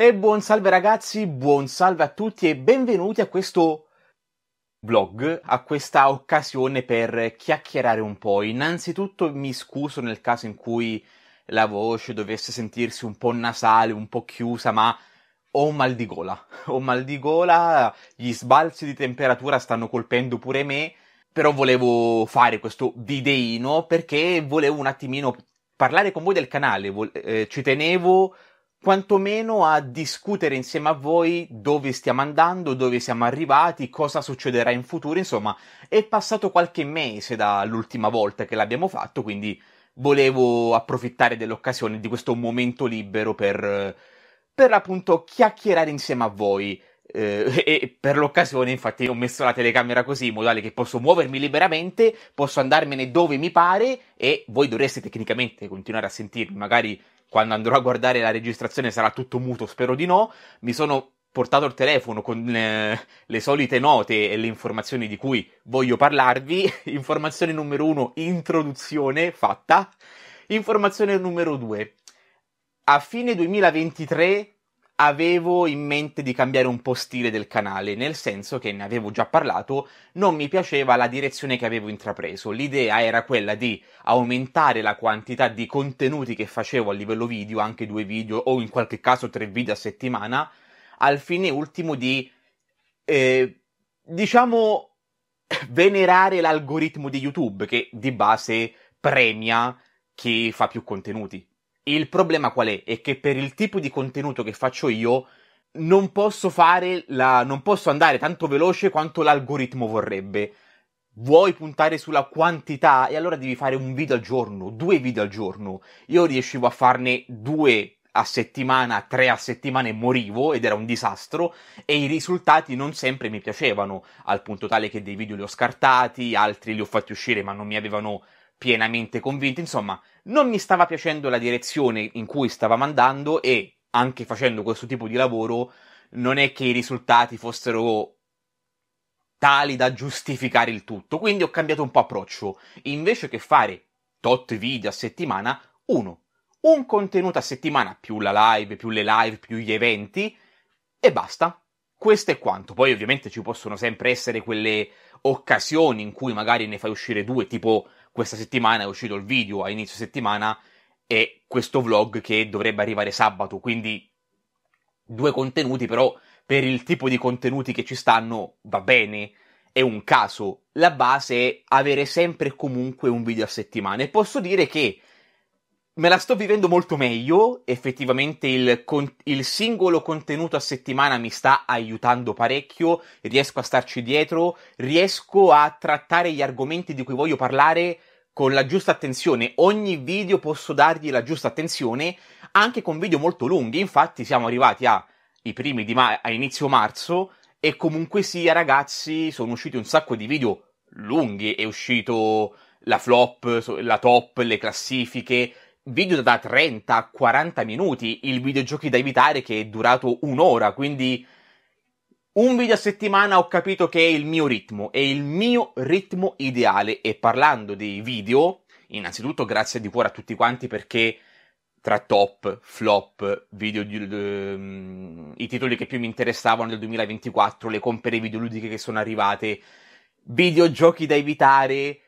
E buon salve ragazzi, buon salve a tutti e benvenuti a questo vlog, a questa occasione per chiacchierare un po'. Innanzitutto mi scuso nel caso in cui la voce dovesse sentirsi un po' nasale, un po' chiusa, ma ho un mal di gola. Ho un mal di gola, gli sbalzi di temperatura stanno colpendo pure me, però volevo fare questo videino perché volevo un attimino parlare con voi del canale, eh, ci tenevo quantomeno a discutere insieme a voi dove stiamo andando, dove siamo arrivati, cosa succederà in futuro, insomma, è passato qualche mese dall'ultima volta che l'abbiamo fatto, quindi volevo approfittare dell'occasione di questo momento libero per, per appunto chiacchierare insieme a voi. Eh, e per l'occasione, infatti, ho messo la telecamera così in modo tale che posso muovermi liberamente, posso andarmene dove mi pare e voi dovreste tecnicamente continuare a sentirmi, magari quando andrò a guardare la registrazione sarà tutto muto, spero di no. Mi sono portato il telefono con eh, le solite note e le informazioni di cui voglio parlarvi. Informazione numero uno, introduzione fatta. Informazione numero due, a fine 2023 avevo in mente di cambiare un po' stile del canale, nel senso che ne avevo già parlato, non mi piaceva la direzione che avevo intrapreso. L'idea era quella di aumentare la quantità di contenuti che facevo a livello video, anche due video o in qualche caso tre video a settimana, al fine ultimo di, eh, diciamo, venerare l'algoritmo di YouTube che di base premia chi fa più contenuti. Il problema qual è? È che per il tipo di contenuto che faccio io non posso fare la, non posso andare tanto veloce quanto l'algoritmo vorrebbe. Vuoi puntare sulla quantità e allora devi fare un video al giorno, due video al giorno. Io riuscivo a farne due a settimana, tre a settimana e morivo ed era un disastro e i risultati non sempre mi piacevano, al punto tale che dei video li ho scartati, altri li ho fatti uscire ma non mi avevano pienamente convinto, insomma, non mi stava piacendo la direzione in cui stavamo andando e anche facendo questo tipo di lavoro non è che i risultati fossero tali da giustificare il tutto, quindi ho cambiato un po' approccio. Invece che fare tot video a settimana, uno, un contenuto a settimana più la live, più le live, più gli eventi e basta. Questo è quanto. Poi ovviamente ci possono sempre essere quelle occasioni in cui magari ne fai uscire due, tipo questa settimana è uscito il video a inizio settimana e questo vlog che dovrebbe arrivare sabato, quindi due contenuti, però per il tipo di contenuti che ci stanno va bene, è un caso. La base è avere sempre e comunque un video a settimana e posso dire che me la sto vivendo molto meglio, effettivamente il, con- il, singolo contenuto a settimana mi sta aiutando parecchio, riesco a starci dietro, riesco a trattare gli argomenti di cui voglio parlare con la giusta attenzione. Ogni video posso dargli la giusta attenzione, anche con video molto lunghi, infatti siamo arrivati a, primi di ma- a inizio marzo e comunque sia ragazzi sono usciti un sacco di video lunghi, è uscito la flop, la top, le classifiche, video da 30 a 40 minuti, il videogiochi da evitare che è durato un'ora, quindi un video a settimana ho capito che è il mio ritmo, è il mio ritmo ideale. E parlando dei video, innanzitutto grazie di cuore a tutti quanti perché tra top, flop, video um, i titoli che più mi interessavano nel 2024, le compere videoludiche che sono arrivate, videogiochi da evitare,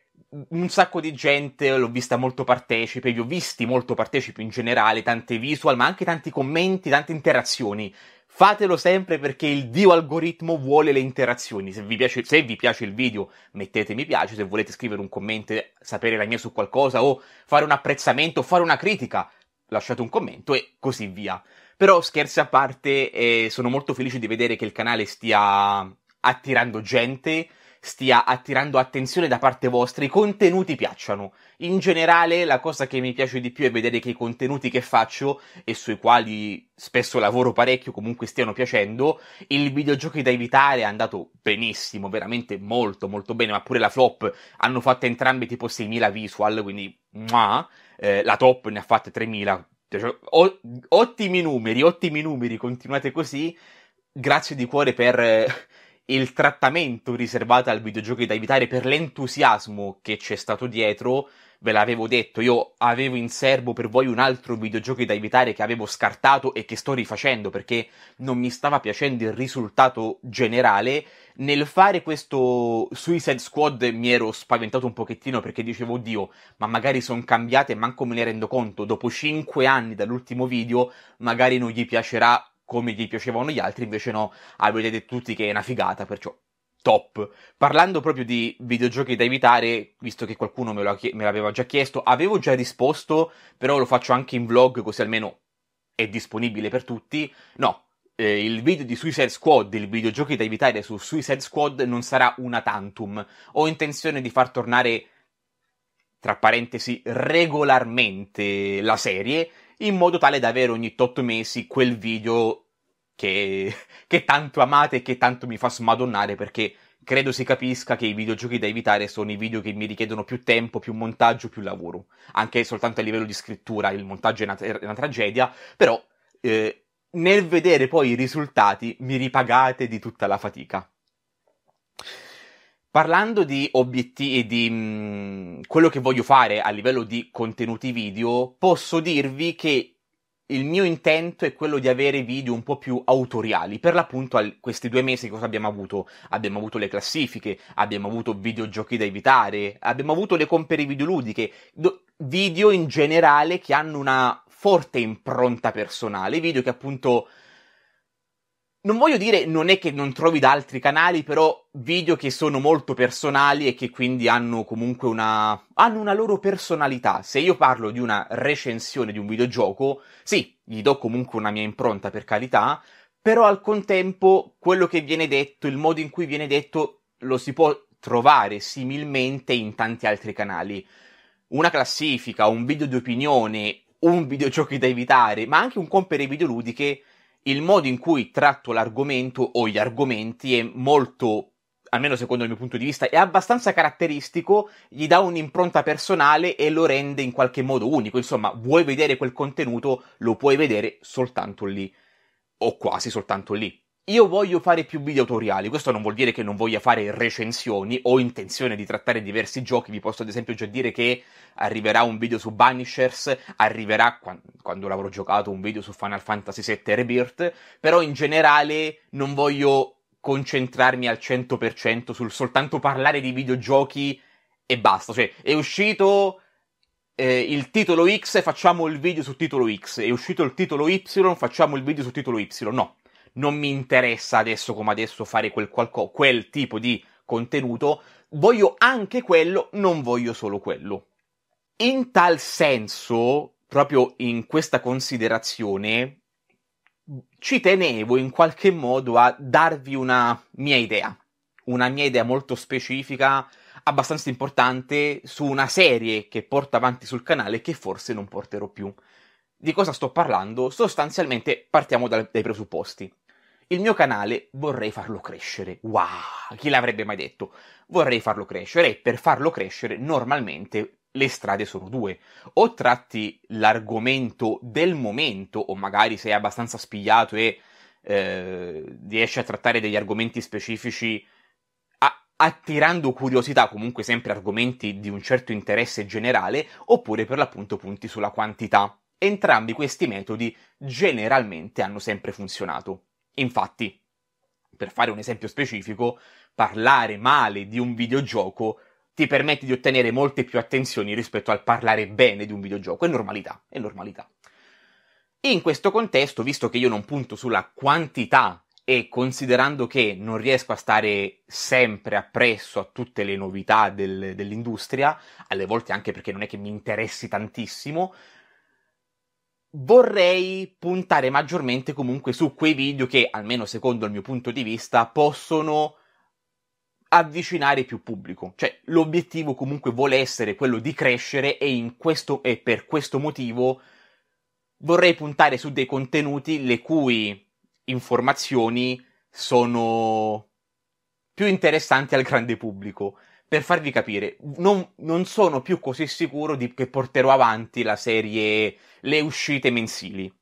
un sacco di gente l'ho vista molto partecipe, vi ho visti molto partecipi in generale, tante visual, ma anche tanti commenti, tante interazioni. Fatelo sempre perché il dio algoritmo vuole le interazioni. Se vi, piace, se vi piace il video, mettete mi piace. Se volete scrivere un commento, sapere la mia su qualcosa o fare un apprezzamento o fare una critica, lasciate un commento e così via. Però scherzi a parte, eh, sono molto felice di vedere che il canale stia attirando gente stia attirando attenzione da parte vostra, i contenuti piacciono. In generale, la cosa che mi piace di più è vedere che i contenuti che faccio e sui quali spesso lavoro parecchio comunque stiano piacendo. Il videogiochi da evitare è andato benissimo, veramente molto molto bene, ma pure la flop hanno fatto entrambi tipo 6.000 visual, quindi mua, eh, la top ne ha fatte 3.000. Cioè, ottimi numeri, ottimi numeri, continuate così. Grazie di cuore per il trattamento riservato al videogioco da evitare per l'entusiasmo che c'è stato dietro, ve l'avevo detto, io avevo in serbo per voi un altro videogioco da evitare che avevo scartato e che sto rifacendo perché non mi stava piacendo il risultato generale. Nel fare questo Suicide Squad mi ero spaventato un pochettino perché dicevo, oddio, ma magari sono cambiate e manco me ne rendo conto. Dopo 5 anni dall'ultimo video, magari non gli piacerà come gli piacevano gli altri, invece no, avete detto tutti che è una figata, perciò top. Parlando proprio di videogiochi da evitare, visto che qualcuno me, lo, me l'aveva già chiesto, avevo già risposto, però lo faccio anche in vlog così almeno è disponibile per tutti. No, eh, il video di Suicide Squad, il videogiochi da evitare su Suicide Squad non sarà una tantum. Ho intenzione di far tornare, tra parentesi, regolarmente la serie, in modo tale da avere ogni 8 mesi quel video che, che tanto amate e che tanto mi fa smadonnare perché credo si capisca che i videogiochi da evitare sono i video che mi richiedono più tempo, più montaggio, più lavoro. Anche soltanto a livello di scrittura il montaggio è una, è una tragedia, però eh, nel vedere poi i risultati mi ripagate di tutta la fatica. Parlando di obiettivi e di mh, mm, quello che voglio fare a livello di contenuti video, posso dirvi che il mio intento è quello di avere video un po' più autoriali. Per l'appunto, al, questi due mesi cosa abbiamo avuto? Abbiamo avuto le classifiche, abbiamo avuto videogiochi da evitare, abbiamo avuto le compere videoludiche, do, video in generale che hanno una forte impronta personale, video che appunto non voglio dire non è che non trovi da altri canali, però video che sono molto personali e che quindi hanno comunque una hanno una loro personalità. Se io parlo di una recensione di un videogioco, sì, gli do comunque una mia impronta per carità, però al contempo quello che viene detto, il modo in cui viene detto lo si può trovare similmente in tanti altri canali. Una classifica, un video di opinione, un videogiochi da evitare, ma anche un compere videoludiche il modo in cui tratto l'argomento o gli argomenti è molto almeno secondo il mio punto di vista, è abbastanza caratteristico, gli dà un'impronta personale e lo rende in qualche modo unico. Insomma, vuoi vedere quel contenuto, lo puoi vedere soltanto lì, o quasi soltanto lì. Io voglio fare più video autoriali, questo non vuol dire che non voglia fare recensioni, ho intenzione di trattare diversi giochi, vi posso ad esempio già dire che arriverà un video su Banishers, arriverà quando, l'avrò giocato un video su Final Fantasy VII Rebirth, però in generale non voglio concentrarmi al 100% sul soltanto parlare di videogiochi e basta, cioè è uscito eh, il titolo X, facciamo il video sul titolo X, è uscito il titolo Y, facciamo il video sul titolo Y, no non mi interessa adesso come adesso fare quel, qualco, quel tipo di contenuto, voglio anche quello, non voglio solo quello. In tal senso, proprio in questa considerazione, ci tenevo in qualche modo a darvi una mia idea, una mia idea molto specifica, abbastanza importante, su una serie che porto avanti sul canale che forse non porterò più. Di cosa sto parlando? Sostanzialmente partiamo dai presupposti. Il mio canale vorrei farlo crescere. Wow, chi l'avrebbe mai detto? Vorrei farlo crescere e per farlo crescere normalmente le strade sono due. O tratti l'argomento del momento, o magari sei abbastanza spigliato e eh, riesci a trattare degli argomenti specifici a- attirando curiosità, comunque sempre argomenti di un certo interesse generale, oppure per l'appunto punti sulla quantità. Entrambi questi metodi generalmente hanno sempre funzionato. Infatti, per fare un esempio specifico, parlare male di un videogioco ti permette di ottenere molte più attenzioni rispetto al parlare bene di un videogioco. È normalità, è normalità. In questo contesto, visto che io non punto sulla quantità e considerando che non riesco a stare sempre appresso a tutte le novità del, dell'industria, alle volte anche perché non è che mi interessi tantissimo, vorrei puntare maggiormente comunque su quei video che, almeno secondo il mio punto di vista, possono avvicinare più pubblico. Cioè, l'obiettivo comunque vuole essere quello di crescere e, questo, e per questo motivo vorrei puntare su dei contenuti le cui informazioni sono più interessanti al grande pubblico per farvi capire, non, non sono più così sicuro di, che porterò avanti la serie Le uscite mensili.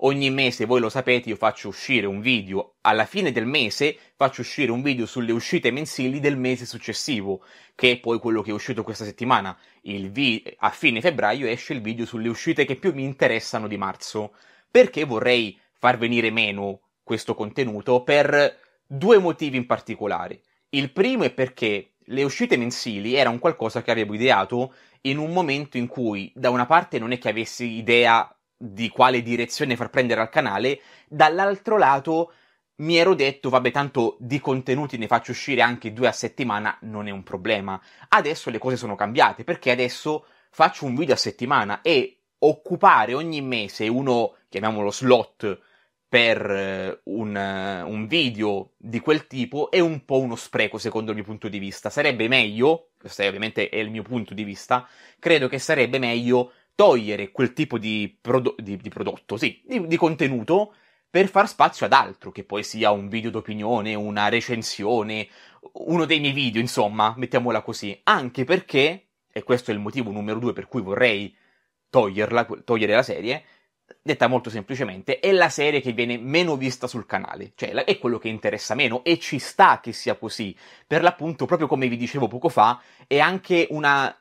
Ogni mese, voi lo sapete, io faccio uscire un video, alla fine del mese faccio uscire un video sulle uscite mensili del mese successivo, che è poi quello che è uscito questa settimana. vi- a fine febbraio esce il video sulle uscite che più mi interessano di marzo. Perché vorrei far venire meno questo contenuto? Per due motivi in particolare. Il primo è perché le uscite mensili erano qualcosa che avevo ideato in un momento in cui da una parte non è che avessi idea di quale direzione far prendere al canale, dall'altro lato mi ero detto, vabbè, tanto di contenuti ne faccio uscire anche due a settimana, non è un problema. Adesso le cose sono cambiate, perché adesso faccio un video a settimana e occupare ogni mese uno, chiamiamolo slot, per eh, un, uh, un, video di quel tipo è un po' uno spreco secondo il mio punto di vista. Sarebbe meglio, questo è ovviamente è il mio punto di vista, credo che sarebbe meglio togliere quel tipo di, prodo- di, di prodotto, sì, di, di, contenuto per far spazio ad altro, che poi sia un video d'opinione, una recensione, uno dei miei video, insomma, mettiamola così. Anche perché, e questo è il motivo numero due per cui vorrei toglierla, togliere la serie, detta molto semplicemente, è la serie che viene meno vista sul canale, cioè è quello che interessa meno e ci sta che sia così. Per l'appunto, proprio come vi dicevo poco fa, è anche una,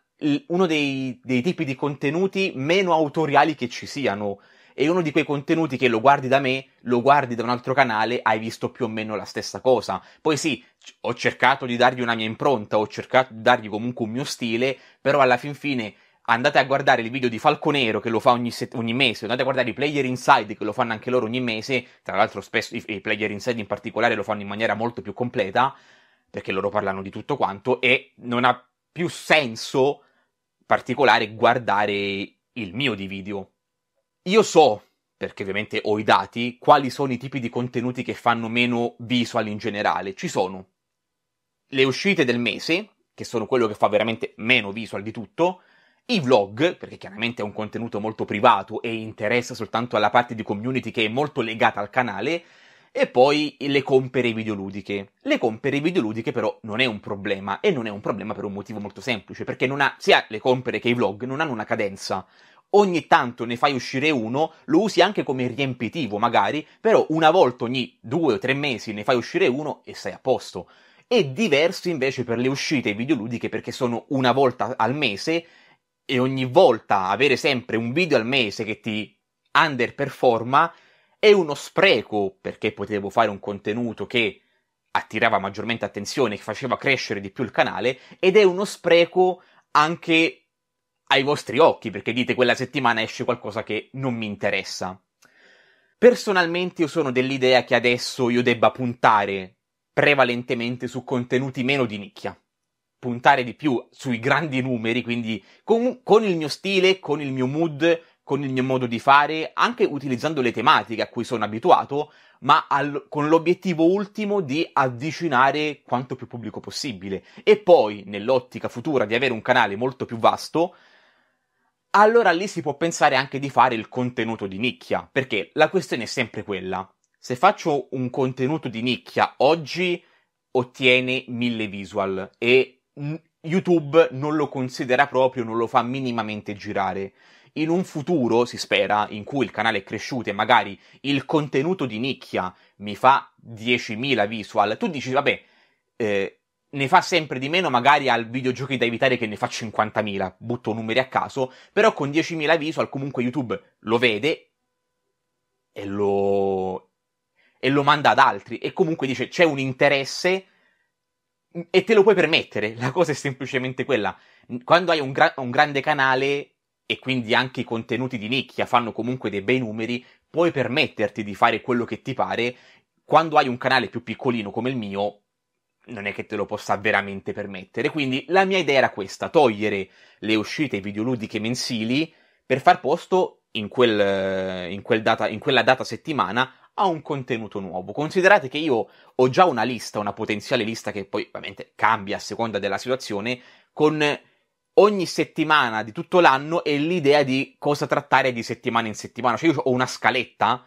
uno dei, dei tipi di contenuti meno autoriali che ci siano. È uno di quei contenuti che lo guardi da me, lo guardi da un altro canale, hai visto più o meno la stessa cosa. Poi sì, ho cercato di dargli una mia impronta, ho cercato di dargli comunque un mio stile, però alla fin fine andate a guardare il video di Falconero che lo fa ogni, set- ogni, mese, andate a guardare i Player Inside che lo fanno anche loro ogni mese, tra l'altro spesso i, i Player Inside in particolare lo fanno in maniera molto più completa, perché loro parlano di tutto quanto, e non ha più senso particolare guardare il mio di video. Io so, perché ovviamente ho i dati, quali sono i tipi di contenuti che fanno meno visual in generale. Ci sono le uscite del mese, che sono quello che fa veramente meno visual di tutto, i vlog, perché chiaramente è un contenuto molto privato e interessa soltanto alla parte di community che è molto legata al canale, e poi le compere videoludiche. Le compere videoludiche però non è un problema, e non è un problema per un motivo molto semplice, perché non ha, sia le compere che i vlog non hanno una cadenza. Ogni tanto ne fai uscire uno, lo usi anche come riempitivo magari, però una volta ogni due o tre mesi ne fai uscire uno e sei a posto. È diverso invece per le uscite videoludiche perché sono una volta al mese e ogni volta avere sempre un video al mese che ti underperforma è uno spreco perché potevo fare un contenuto che attirava maggiormente attenzione, che faceva crescere di più il canale ed è uno spreco anche ai vostri occhi perché dite quella settimana esce qualcosa che non mi interessa. Personalmente io sono dell'idea che adesso io debba puntare prevalentemente su contenuti meno di nicchia puntare di più sui grandi numeri, quindi con, con, il mio stile, con il mio mood, con il mio modo di fare, anche utilizzando le tematiche a cui sono abituato, ma al, con l'obiettivo ultimo di avvicinare quanto più pubblico possibile. E poi, nell'ottica futura di avere un canale molto più vasto, allora lì si può pensare anche di fare il contenuto di nicchia, perché la questione è sempre quella. Se faccio un contenuto di nicchia oggi ottiene mille visual e YouTube non lo considera proprio, non lo fa minimamente girare. In un futuro, si spera, in cui il canale è cresciuto e magari il contenuto di nicchia mi fa 10.000 visual, tu dici, vabbè, eh, ne fa sempre di meno magari al videogiochi da evitare che ne fa 50.000, butto numeri a caso, però con 10.000 visual comunque YouTube lo vede e lo, e lo manda ad altri e comunque dice c'è un interesse e te lo puoi permettere, la cosa è semplicemente quella. Quando hai un, gra- un grande canale e quindi anche i contenuti di nicchia fanno comunque dei bei numeri, puoi permetterti di fare quello che ti pare. Quando hai un canale più piccolino come il mio, non è che te lo possa veramente permettere. Quindi la mia idea era questa: togliere le uscite videoludiche mensili per far posto in, quel, in, quel data, in quella data settimana a un contenuto nuovo. Considerate che io ho già una lista, una potenziale lista che poi ovviamente cambia a seconda della situazione, con ogni settimana di tutto l'anno e l'idea di cosa trattare di settimana in settimana. Cioè io ho una scaletta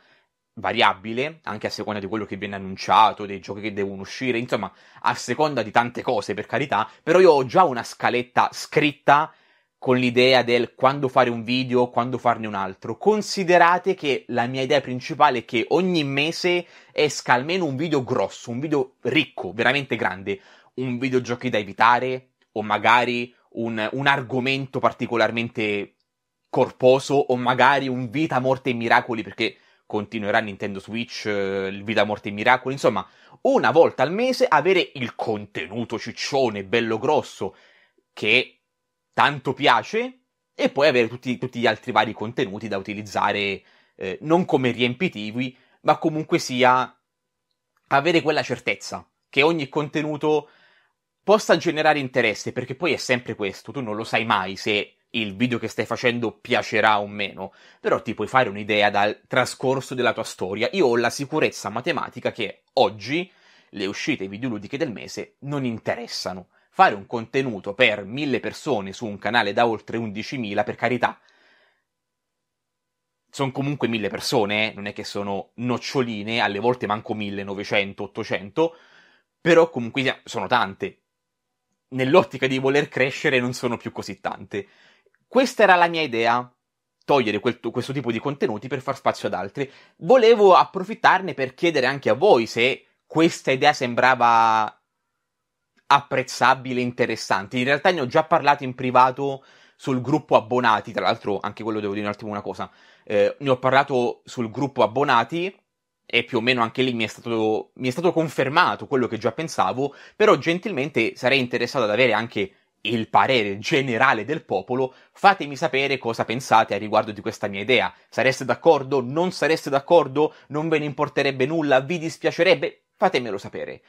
variabile, anche a seconda di quello che viene annunciato, dei giochi che devono uscire, insomma, a seconda di tante cose, per carità, però io ho già una scaletta scritta con l'idea del quando fare un video, quando farne un altro. Considerate che la mia idea principale è che ogni mese esca almeno un video grosso, un video ricco, veramente grande, un videogiochi da evitare, o magari un, un argomento particolarmente corposo o magari un vita, morte e miracoli perché continuerà Nintendo Switch, eh, il vita, morte e miracoli, insomma, una volta al mese avere il contenuto ciccione, bello grosso, che tanto piace, e poi avere tutti, tutti gli altri vari contenuti da utilizzare eh, non come riempitivi, ma comunque sia avere quella certezza che ogni contenuto possa generare interesse, perché poi è sempre questo, tu non lo sai mai se il video che stai facendo piacerà o meno, però ti puoi fare un'idea dal trascorso della tua storia. Io ho la sicurezza matematica che oggi le uscite videoludiche del mese non interessano. Fare un contenuto per mille persone su un canale da oltre 11.000, per carità, sono comunque mille persone, eh? non è che sono noccioline, alle volte manco 1900, 800, però comunque sono tante. Nell'ottica di voler crescere non sono più così tante. Questa era la mia idea, togliere quel, questo tipo di contenuti per far spazio ad altri. Volevo approfittarne per chiedere anche a voi se questa idea sembrava apprezzabile, interessante. In realtà ne ho già parlato in privato sul gruppo abbonati, tra l'altro anche quello devo dire un attimo una cosa. Eh, ne ho parlato sul gruppo abbonati e più o meno anche lì mi è, stato, mi è stato confermato quello che già pensavo, però gentilmente sarei interessato ad avere anche il parere generale del popolo, fatemi sapere cosa pensate a riguardo di questa mia idea. Sareste d'accordo? Non sareste d'accordo? Non ve ne importerebbe nulla? Vi dispiacerebbe? Fatemelo sapere.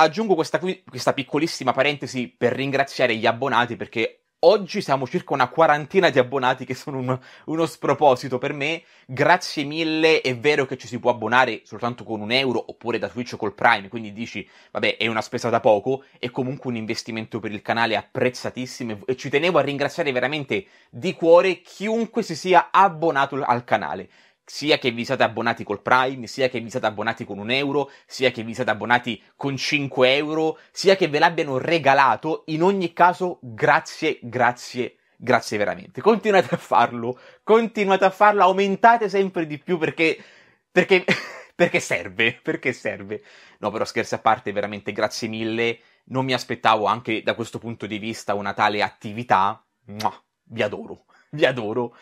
Aggiungo questa, qui, questa piccolissima parentesi per ringraziare gli abbonati perché Oggi siamo circa una quarantina di abbonati che sono un, uno sproposito per me. Grazie mille, è vero che ci si può abbonare soltanto con un euro oppure da Twitch col Prime, quindi dici, vabbè, è una spesa da poco, è comunque un investimento per il canale apprezzatissimo e ci tenevo a ringraziare veramente di cuore chiunque si sia abbonato al canale sia che vi siate abbonati col Prime, sia che vi siate abbonati con un euro, sia che vi siate abbonati con 5 euro, sia che ve l'abbiano regalato, in ogni caso grazie, grazie, grazie veramente. Continuate a farlo, continuate a farlo, aumentate sempre di più perché, perché, perché serve, perché serve. No, però scherzi a parte, veramente grazie mille, non mi aspettavo anche da questo punto di vista una tale attività. Mua, vi adoro, vi adoro.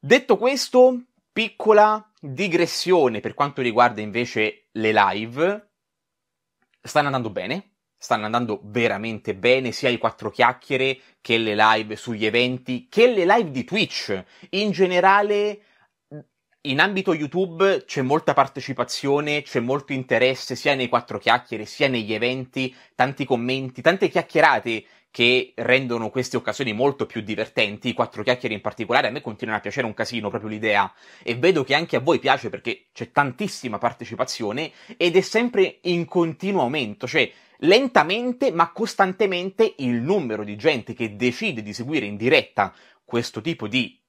Detto questo, Piccola digressione per quanto riguarda invece le live. Stanno andando bene, stanno andando veramente bene sia i quattro chiacchiere che le live sugli eventi, che le live di Twitch. In generale, in ambito YouTube c'è molta partecipazione, c'è molto interesse sia nei quattro chiacchiere sia negli eventi, tanti commenti, tante chiacchierate che rendono queste occasioni molto più divertenti, i quattro chiacchiere in particolare, a me continuano a piacere un casino proprio l'idea. E vedo che anche a voi piace perché c'è tantissima partecipazione ed è sempre in continuo aumento, cioè lentamente ma costantemente il numero di gente che decide di seguire in diretta questo tipo di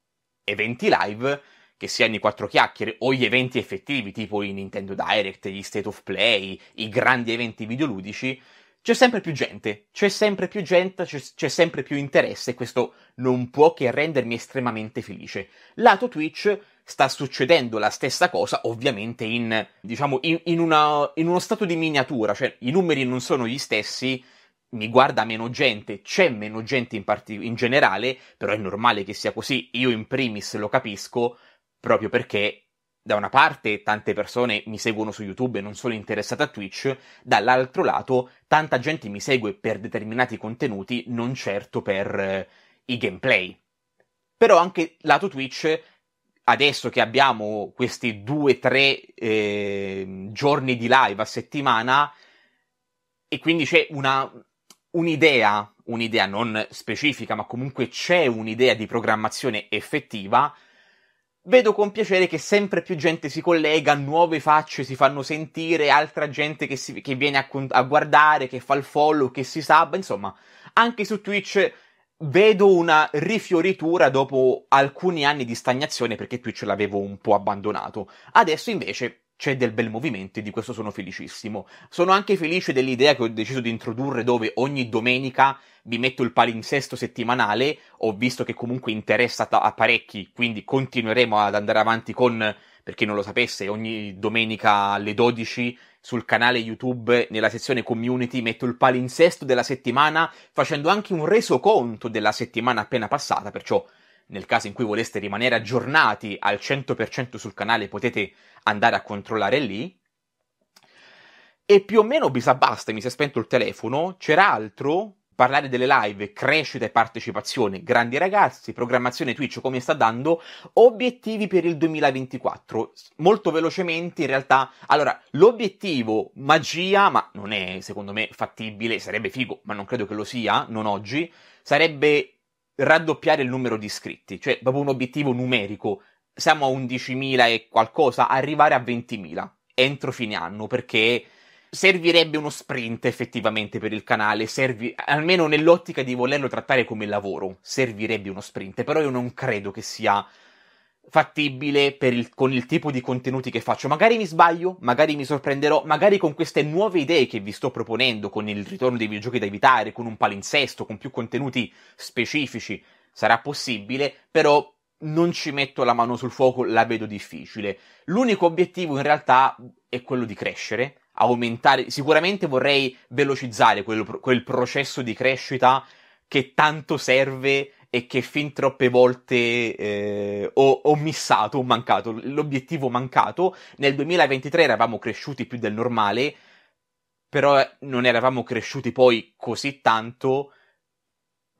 eventi live che siano i quattro chiacchiere o gli eventi effettivi tipo i Nintendo Direct, gli State of Play, i grandi eventi videoludici, c'è sempre più gente, c'è sempre più gente, c'è, c'è, sempre più interesse e questo non può che rendermi estremamente felice. Lato Twitch sta succedendo la stessa cosa, ovviamente in, diciamo, in, in, una, in uno stato di miniatura, cioè i numeri non sono gli stessi, mi guarda meno gente, c'è meno gente in, part- in generale, però è normale che sia così, io in primis lo capisco, proprio perché da una parte tante persone mi seguono su YouTube e non sono interessate a Twitch, dall'altro lato tanta gente mi segue per determinati contenuti, non certo per eh, i gameplay. Però anche lato Twitch, adesso che abbiamo questi due tre eh, giorni di live a settimana, e quindi c'è una, un'idea, un'idea non specifica, ma comunque c'è un'idea di programmazione effettiva, Vedo con piacere che sempre più gente si collega, nuove facce si fanno sentire, altra gente che, si, che viene a, a, guardare, che fa il follow, che si sabba, insomma, anche su Twitch vedo una rifioritura dopo alcuni anni di stagnazione perché Twitch l'avevo un po' abbandonato. Adesso invece c'è del bel movimento e di questo sono felicissimo. Sono anche felice dell'idea che ho deciso di introdurre dove ogni domenica vi metto il palinsesto settimanale, ho visto che comunque interessa a parecchi, quindi continueremo ad andare avanti con per chi non lo sapesse, ogni domenica alle 12 sul canale YouTube, nella sezione community, metto il palinsesto della settimana, facendo anche un resoconto della settimana appena passata, perciò nel caso in cui voleste rimanere aggiornati al 100% sul canale potete andare a controllare lì. E più o meno basta, mi si è spento il telefono, c'era altro, parlare delle live, crescita e partecipazione, grandi ragazzi, programmazione Twitch come sta dando, obiettivi per il 2024. Molto velocemente in realtà, allora, l'obiettivo magia, ma non è secondo me fattibile, sarebbe figo, ma non credo che lo sia, non oggi, sarebbe raddoppiare il numero di iscritti, cioè proprio un obiettivo numerico. Siamo a 11.000 e qualcosa, arrivare a 20.000 entro fine anno, perché servirebbe uno sprint effettivamente per il canale, servi, almeno nell'ottica di volerlo trattare come lavoro, servirebbe uno sprint, però io non credo che sia fattibile il, con il tipo di contenuti che faccio. Magari mi sbaglio, magari mi sorprenderò, magari con queste nuove idee che vi sto proponendo, con il ritorno dei videogiochi da evitare, con un palinsesto, con più contenuti specifici, sarà possibile, però non ci metto la mano sul fuoco, la vedo difficile. L'unico obiettivo in realtà è quello di crescere, aumentare, sicuramente vorrei velocizzare quel, quel processo di crescita che tanto serve e che fin troppe volte eh, ho, ho, missato, ho mancato, l'obiettivo mancato. Nel 2023 eravamo cresciuti più del normale, però non eravamo cresciuti poi così tanto.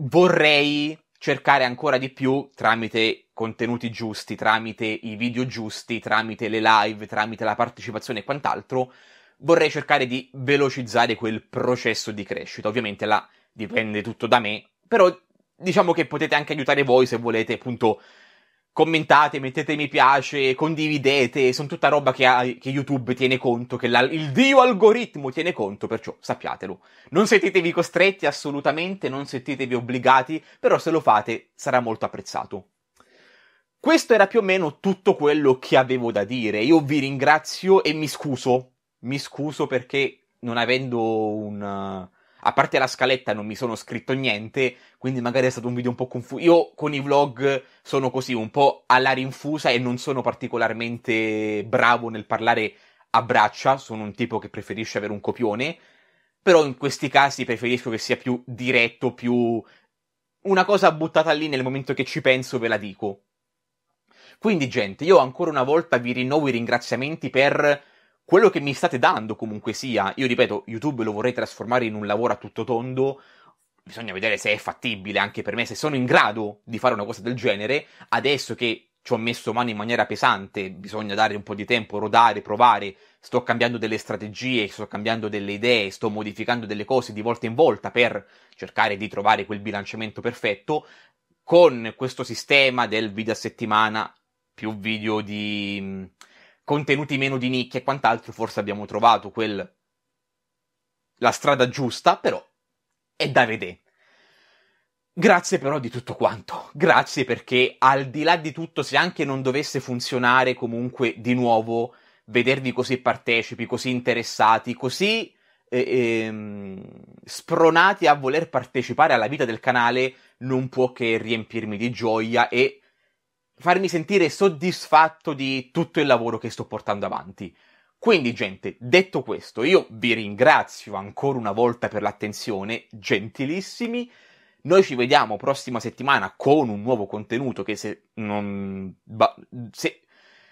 Vorrei cercare ancora di più tramite contenuti giusti, tramite i video giusti, tramite le live, tramite la partecipazione e quant'altro, vorrei cercare di velocizzare quel processo di crescita. Ovviamente là dipende tutto da me, però diciamo che potete anche aiutare voi se volete, appunto, commentate, mettete mi piace, condividete, sono tutta roba che, ha, che YouTube tiene conto, che la, il dio algoritmo tiene conto, perciò sappiatelo. Non sentitevi costretti assolutamente, non sentitevi obbligati, però se lo fate sarà molto apprezzato. Questo era più o meno tutto quello che avevo da dire. Io vi ringrazio e mi scuso. Mi scuso perché non avendo un a parte la scaletta non mi sono scritto niente, quindi magari è stato un video un po' confuso. Io con i vlog sono così, un po' alla rinfusa e non sono particolarmente bravo nel parlare a braccia, sono un tipo che preferisce avere un copione, però in questi casi preferisco che sia più diretto, più una cosa buttata lì nel momento che ci penso ve la dico. Quindi gente, io ancora una volta vi rinnovo i ringraziamenti per quello che mi state dando comunque sia, io ripeto, YouTube lo vorrei trasformare in un lavoro a tutto tondo, bisogna vedere se è fattibile anche per me, se sono in grado di fare una cosa del genere, adesso che ci ho messo mano in maniera pesante, bisogna dare un po' di tempo, rodare, provare, sto cambiando delle strategie, sto cambiando delle idee, sto modificando delle cose di volta in volta per cercare di trovare quel bilanciamento perfetto, con questo sistema del video a settimana, più video di contenuti meno di nicchia e quant'altro, forse abbiamo trovato quel... la strada giusta, però è da vedere. Grazie però di tutto quanto. Grazie perché al di là di tutto, se anche non dovesse funzionare comunque di nuovo, vedervi così partecipi, così interessati, così eh, ehm, spronati a voler partecipare alla vita del canale, non può che riempirmi di gioia e farmi sentire soddisfatto di tutto il lavoro che sto portando avanti. Quindi, gente, detto questo, io vi ringrazio ancora una volta per l'attenzione, gentilissimi. Noi ci vediamo prossima settimana con un nuovo contenuto che se non... se,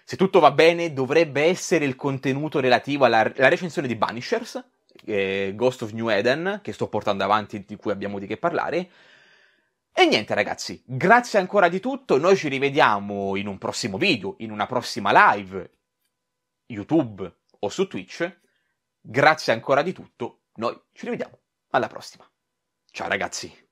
se tutto va bene dovrebbe essere il contenuto relativo alla, recensione di Banishers, eh, Ghost of New Eden, che sto portando avanti, di cui abbiamo di che parlare. E niente ragazzi, grazie ancora di tutto, noi ci rivediamo in un prossimo video, in una prossima live, YouTube o su Twitch. Grazie ancora di tutto, noi ci rivediamo alla prossima. Ciao ragazzi.